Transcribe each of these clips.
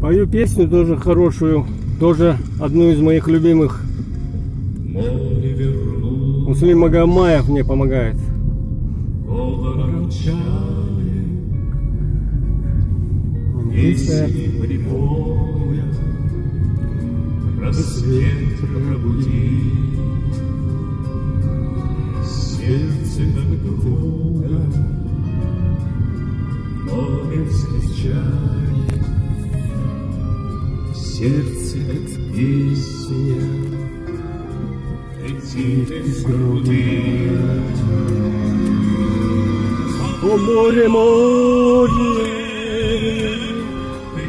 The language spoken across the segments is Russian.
Пою песню тоже хорошую, тоже одну из моих любимых. Муслим Магомаев мне помогает. Рассвет пробуди. Сердце как друга, Море встречает, Сердце как песня, Летит из груди. О море, море,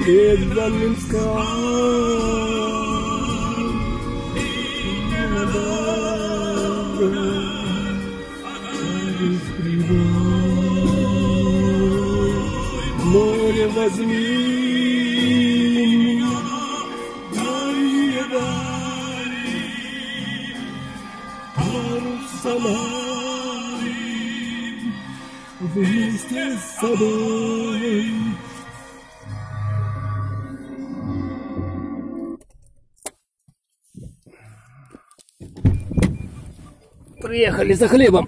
преданным скалам, прибой. Море, возьми парусами вместе с собой. Приехали за хлебом.